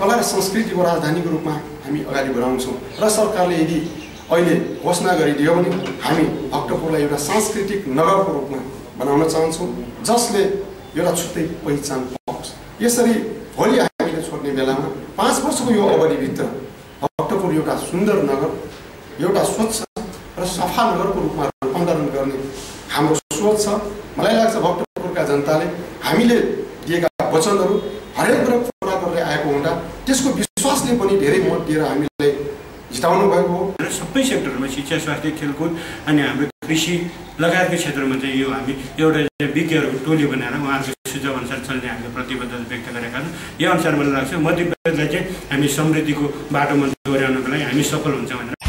कला र संस्कृतिको राजधानीको रूपमा हामी अगाडि बढाउँछौँ र सरकारले यदि अहिले घोषणा गरिदियो भने हामी भक्तपुरलाई एउटा सांस्कृतिक नगरको रूपमा बनाउन चाहन्छौँ जसले एउटा छुट्टै पहिचान पाओस् यसरी भोलि हामीले छोड्ने बेलामा पाँच वर्षको यो अवधिभित्र भक्तपुर एउटा सुन्दर नगर एउटा स्वच्छ र सफा नगरको रूपमा रूपान्तरण गर्ने हाम्रो सोच छ। मलाई लाग्छ भक्तपुरका जनताले हामीले दिएका वचनहरू हरेक आएको हुँदा त्यसको विश्वासले पनि धेरै मत दिएर हामीलाई जिताउनु भएको हो। सबै सेक्टरमा शिक्षा स्वास्थ्य खेलकुद अनि हाम्रो कृषि लगायतको क्षेत्रमा चाहिँ यो हामी एउटा विज्ञहरूको टोली बनाएर उहाँहरूको सुझाव अनुसार चल्ने हामीले प्रतिबद्धता व्यक्त गरेका छौँ। यो अनुसार मलाई लाग्छ मध्य प्रदेशलाई चाहिँ हामी समृद्धिको बाटोमा डोर्याउनको लागि हामी सफल हुन्छ भनेर।